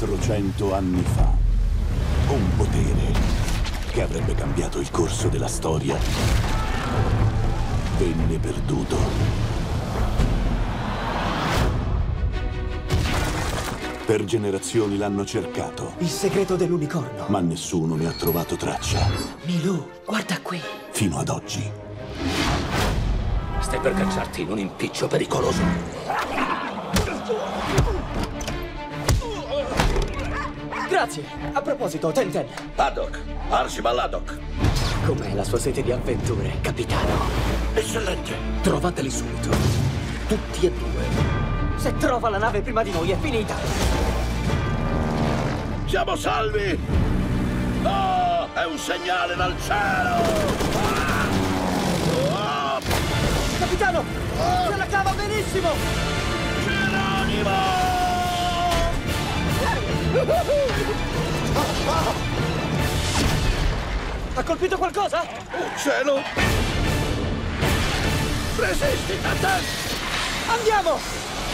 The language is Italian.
400 anni fa. Un potere che avrebbe cambiato il corso della storia venne perduto. Per generazioni l'hanno cercato, Il segreto dell'unicorno. ma nessuno ne ha trovato traccia. Milù, guarda qui. Fino ad oggi. Stai per cacciarti in un impiccio pericoloso. Grazie. A proposito, Tenten, Haddock, Archibald Haddock. com'è la sua sete di avventure, capitano? Eccellente. Trovateli subito. Tutti e due. Se trova la nave prima di noi è finita. Siamo salvi! Oh, è un segnale dal cielo! Ah! Oh, Capitano, se la cava benissimo. Geronimo! Ha colpito qualcosa? Oh, cielo! Resisti, Tantan! Andiamo!